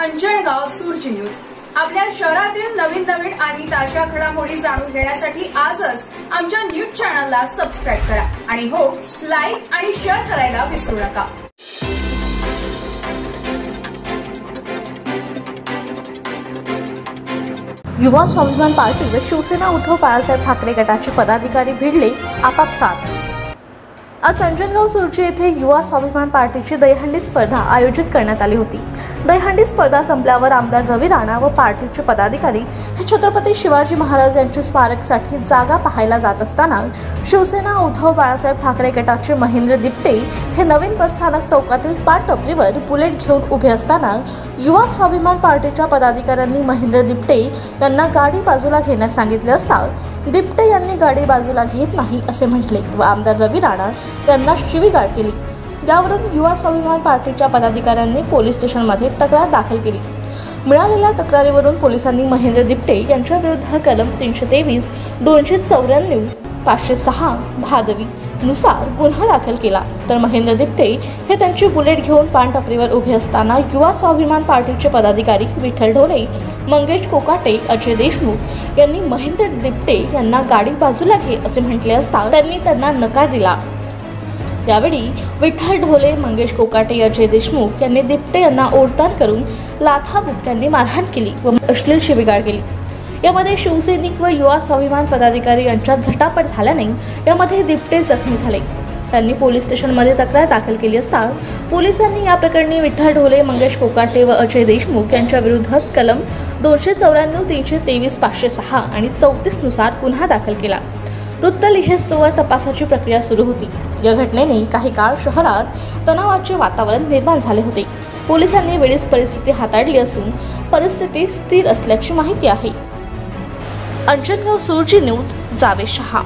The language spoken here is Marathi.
अंजणगाव सूरजी न्यूज. आपल्या शहरातील नवीन नवीन आणि ताज्या घडामोडी जाणून घेण्यासाठी आजच आमच्या न्यूज चॅनलला सबस्क्राईब करा. आणि हो लाईक आणि शेअर करायला विसरू नका. युवा स्वाभिमान पार्टी व शिवसेना उद्धव बाळासाहेब ठाकरे गटाचे पदाधिकारी भिडले आपापसात. आज अंजनगाव सुरजी येथे युवा स्वाभिमान पार्टीची दहीहंडी स्पर्धा आयोजित करण्यात आली होती. दहीहंडी स्पर्धा संपल्यावर आमदार रवी राणा व पार्टीचे पदाधिकारी हे छत्रपती शिवाजी महाराज यांच्या स्मारकसाठी जागा पाहायला जात असताना शिवसेना उद्धव बाळासाहेब ठाकरे गटाचे महेंद्र दिप्टे हे नवीन बसस्थानक चौकातील पाट टपरीवर बुलेट घेऊन उभे असताना युवा स्वाभिमान पार्टीच्या पदाधिकाऱ्यांनी महेंद्र दिप्टे यांना गाडी बाजूला घेण्यास सांगितले असता दिप्टे यांनी गाडी बाजूला घेत नाही असे म्हटले व आमदार रवी राणा त्यांना शिवीगाळ केली. यावरून युवा स्वाभिमान पार्टीच्या पदाधिकाऱ्यांनी पोलीस स्टेशनमध्ये तक्रार दाखल केली. मिळालेल्या तक्रारीवरून पोलिसांनी महेंद्र दिप्टे यांच्या विरुद्ध कलम तीनशे तेवीस दोनशे चौऱ्याण्णव पाचशे सहा भादवी नुसार गुन्हा दाखल केला. तर महेंद्र दिप्टे हे त्यांची बुलेट घेऊन पानटपरीवर उभे असताना युवा स्वाभिमान पार्टीचे पदाधिकारी विठ्ठल ढोले मंगेश कोकाटे अजय देशमुख यांनी महेंद्र दिप्टे यांना गाडी बाजूला घे असे म्हटले असता त्यांनी त्यांना नकार दिला. यावेळी विठ्ठल ढोले मंगेश कोकाटे अजय देशमुख यांनी दिप्टे यांना ओढताण करून लाथा बुक्क्यांनी मारहाण केली व अश्लील शिवीगाळ केली. यामध्ये शिवसैनिक व युवा स्वाभिमान पदाधिकारी यांच्यात झटापट झाल्याने यामध्ये दिप्टे जखमी झाले. त्यांनी पोलीस स्टेशनमध्ये तक्रार दाखल केली असता पोलिसांनी या प्रकरणी विठ्ठल ढोले मंगेश कोकाटे व अजय देशमुख यांच्या विरुद्ध कलम दोनशे चौऱ्याण्णव तीनशे तेवीस पाचशे सहा आणि चौतीसनुसार गुन्हा दाखल केला. वृत्त लिहिस्तोवर तपासाची प्रक्रिया सुरू होती. या घटनेने काही काळ शहरात तणावाचे वातावरण निर्माण झाले होते. पोलिसांनी वेळीच परिस्थिती हाताळली असून परिस्थिती स्थिर असल्याची माहिती आहे. अंजनगाव सुरजी न्यूज जावे शहा.